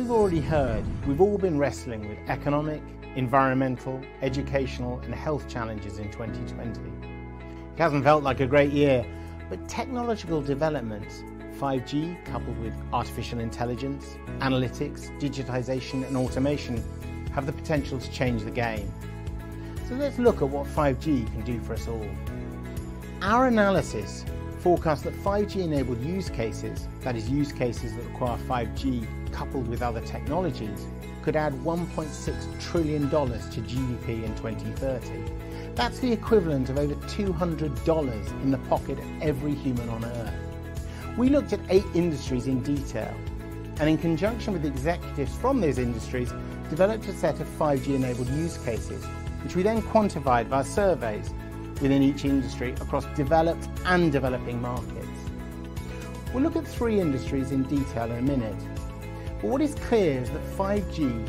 we've already heard, we've all been wrestling with economic, environmental, educational, and health challenges in 2020. It hasn't felt like a great year, but technological developments, 5G coupled with artificial intelligence, analytics, digitization, and automation, have the potential to change the game. So let's look at what 5G can do for us all. Our analysis forecast that 5G enabled use cases, that is, use cases that require 5G coupled with other technologies, could add $1.6 trillion to GDP in 2030. That's the equivalent of over $200 in the pocket of every human on Earth. We looked at eight industries in detail, and in conjunction with executives from those industries, developed a set of 5G enabled use cases, which we then quantified via surveys within each industry across developed and developing markets. We'll look at three industries in detail in a minute. But what is clear is that 5G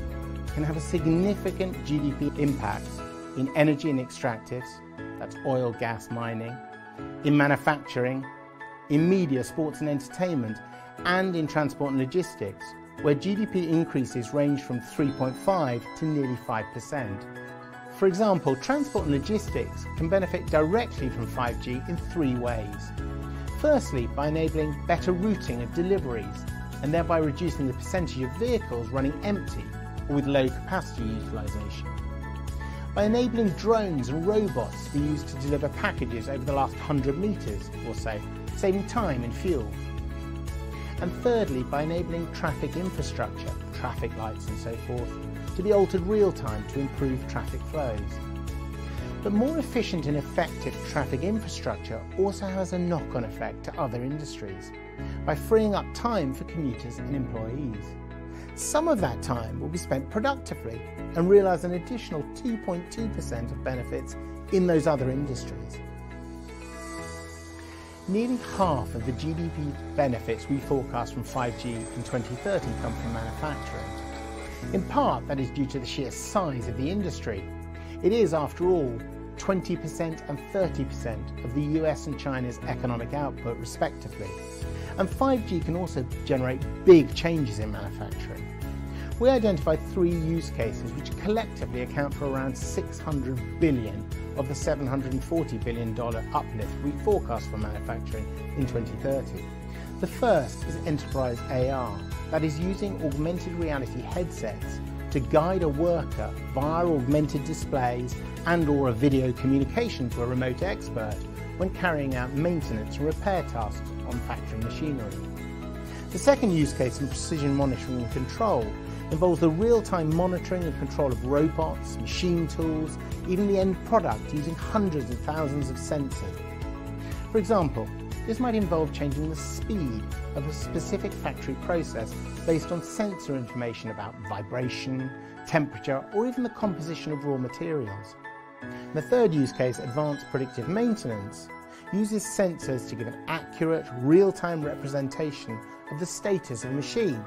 can have a significant GDP impact in energy and extractives, that's oil, gas, mining, in manufacturing, in media, sports and entertainment, and in transport and logistics, where GDP increases range from 3.5 to nearly 5%. For example, transport and logistics can benefit directly from 5G in three ways. Firstly, by enabling better routing of deliveries and thereby reducing the percentage of vehicles running empty or with low capacity utilisation. By enabling drones and robots to be used to deliver packages over the last 100 metres or so, saving time and fuel. And thirdly, by enabling traffic infrastructure, traffic lights and so forth, to be altered real time to improve traffic flows. But more efficient and effective traffic infrastructure also has a knock on effect to other industries by freeing up time for commuters and employees. Some of that time will be spent productively and realise an additional 2.2% of benefits in those other industries. Nearly half of the GDP benefits we forecast from 5G in 2030 come from manufacturing. In part, that is due to the sheer size of the industry. It is, after all, 20% and 30% of the US and China's economic output, respectively. And 5G can also generate big changes in manufacturing. We identified three use cases which collectively account for around 600 billion of the 740 billion dollar uplift we forecast for manufacturing in 2030. The first is enterprise AR, that is using augmented reality headsets to guide a worker via augmented displays and or a video communication to a remote expert when carrying out maintenance and repair tasks on factory machinery. The second use case in precision monitoring and control involves the real-time monitoring and control of robots, machine tools, even the end product using hundreds of thousands of sensors. For example, this might involve changing the speed of a specific factory process based on sensor information about vibration, temperature, or even the composition of raw materials. The third use case, advanced predictive maintenance, uses sensors to give an accurate, real-time representation of the status of a machine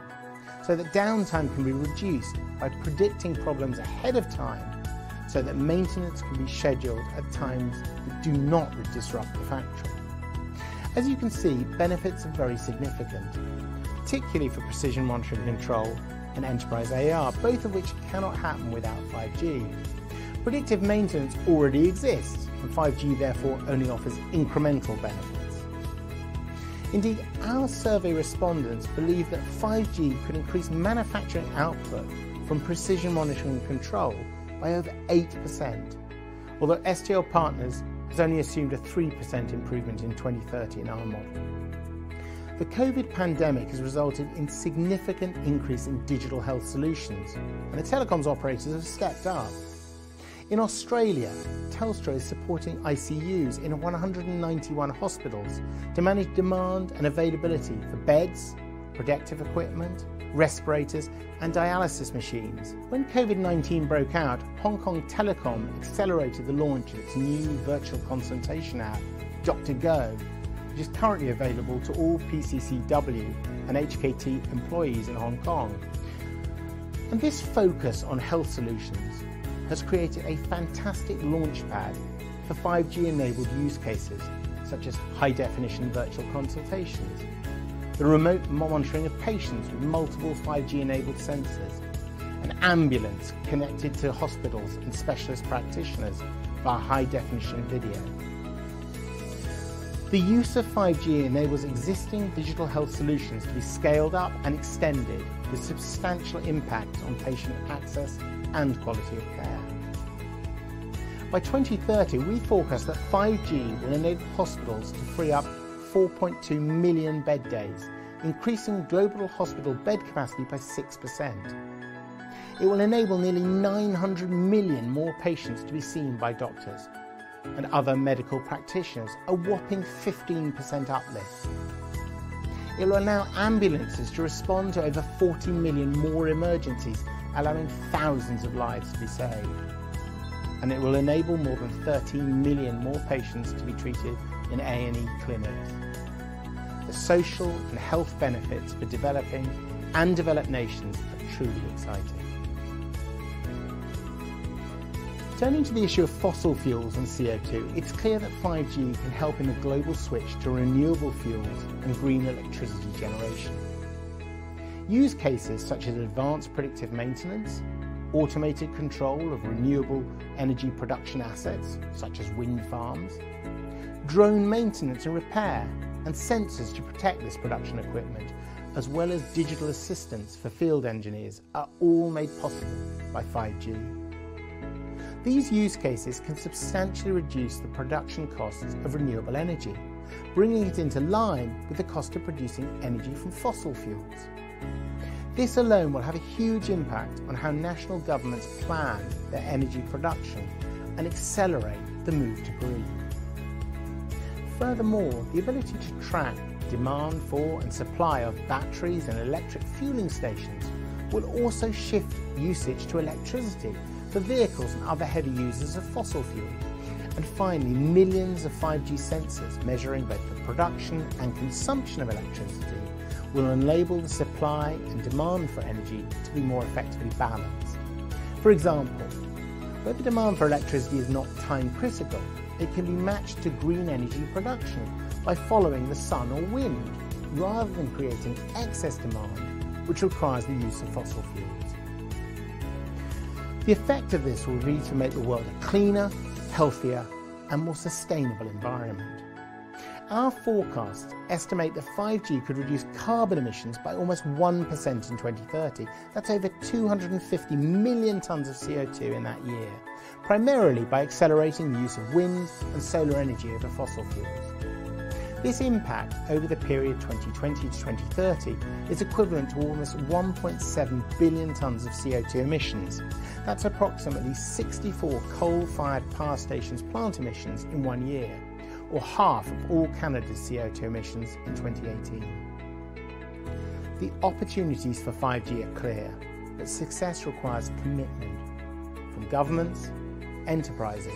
so that downtime can be reduced by predicting problems ahead of time so that maintenance can be scheduled at times that do not disrupt the factory. As you can see, benefits are very significant, particularly for precision monitoring and control and enterprise AR, both of which cannot happen without 5G. Predictive maintenance already exists, and 5G therefore only offers incremental benefits. Indeed, our survey respondents believe that 5G could increase manufacturing output from precision monitoring and control by over 8%, although STL Partners has only assumed a 3% improvement in 2030 in our model. The COVID pandemic has resulted in significant increase in digital health solutions, and the telecoms operators have stepped up. In Australia, Telstra is supporting ICUs in 191 hospitals to manage demand and availability for beds, protective equipment, respirators, and dialysis machines. When COVID 19 broke out, Hong Kong Telecom accelerated the launch of its new virtual consultation app, Dr. Go, which is currently available to all PCCW and HKT employees in Hong Kong. And this focus on health solutions has created a fantastic launchpad for 5G enabled use cases such as high definition virtual consultations the remote monitoring of patients with multiple 5G-enabled sensors, an ambulance connected to hospitals and specialist practitioners via high-definition video. The use of 5G enables existing digital health solutions to be scaled up and extended with substantial impact on patient access and quality of care. By 2030, we forecast that 5G will enable hospitals to free up 4.2 million bed days, increasing global hospital bed capacity by 6%. It will enable nearly 900 million more patients to be seen by doctors and other medical practitioners, a whopping 15% uplift. It will allow ambulances to respond to over 40 million more emergencies, allowing thousands of lives to be saved and it will enable more than 13 million more patients to be treated in A&E clinics. The social and health benefits for developing and developed nations are truly exciting. Turning to the issue of fossil fuels and CO2, it's clear that 5G can help in the global switch to renewable fuels and green electricity generation. Use cases such as advanced predictive maintenance, automated control of renewable energy production assets, such as wind farms, drone maintenance and repair, and sensors to protect this production equipment, as well as digital assistance for field engineers, are all made possible by 5G. These use cases can substantially reduce the production costs of renewable energy, bringing it into line with the cost of producing energy from fossil fuels. This alone will have a huge impact on how national governments plan their energy production and accelerate the move to green. Furthermore, the ability to track demand for and supply of batteries and electric fueling stations will also shift usage to electricity for vehicles and other heavy users of fossil fuel. And finally, millions of 5G sensors measuring both the production and consumption of electricity will enable the supply and demand for energy to be more effectively balanced. For example, where the demand for electricity is not time critical, it can be matched to green energy production by following the sun or wind, rather than creating excess demand which requires the use of fossil fuels. The effect of this will be to make the world a cleaner, healthier and more sustainable environment. Our forecasts estimate that 5G could reduce carbon emissions by almost 1% in 2030. That's over 250 million tonnes of CO2 in that year, primarily by accelerating the use of wind and solar energy over fossil fuels. This impact over the period 2020 to 2030 is equivalent to almost 1.7 billion tonnes of CO2 emissions. That's approximately 64 coal-fired power stations plant emissions in one year or half of all Canada's CO2 emissions in 2018. The opportunities for 5G are clear, but success requires commitment from governments, enterprises,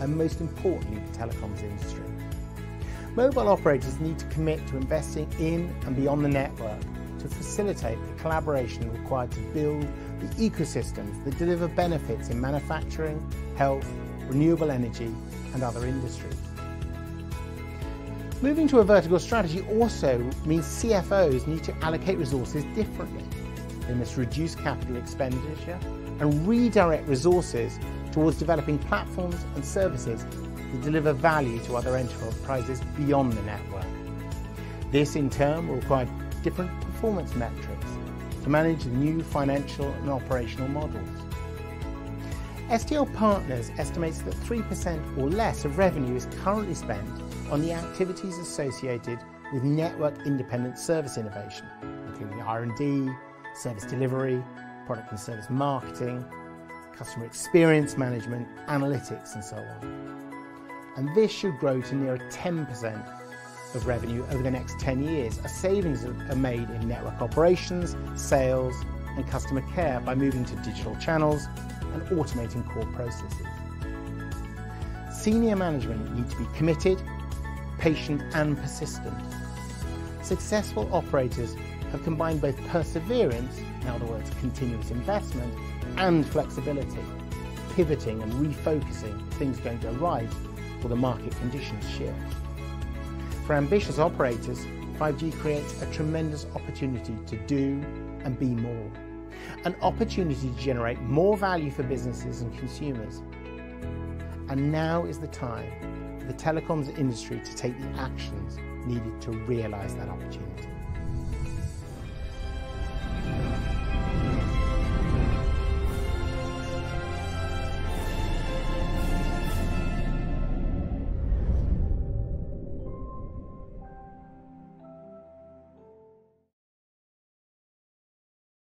and most importantly, the telecoms industry. Mobile operators need to commit to investing in and beyond the network to facilitate the collaboration required to build the ecosystems that deliver benefits in manufacturing, health, renewable energy, and other industries. Moving to a vertical strategy also means CFOs need to allocate resources differently. They must reduce capital expenditure and redirect resources towards developing platforms and services that deliver value to other enterprises beyond the network. This in turn will require different performance metrics to manage new financial and operational models. STL Partners estimates that 3% or less of revenue is currently spent on the activities associated with network independent service innovation, including R&D, service delivery, product and service marketing, customer experience management, analytics and so on. And this should grow to near 10% of revenue over the next 10 years as savings are made in network operations, sales and customer care by moving to digital channels and automating core processes. Senior management need to be committed patient and persistent. Successful operators have combined both perseverance, in other words continuous investment, and flexibility, pivoting and refocusing things don't go right or the market conditions shift. For ambitious operators, 5G creates a tremendous opportunity to do and be more. An opportunity to generate more value for businesses and consumers. And now is the time for the telecoms industry to take the actions needed to realise that opportunity.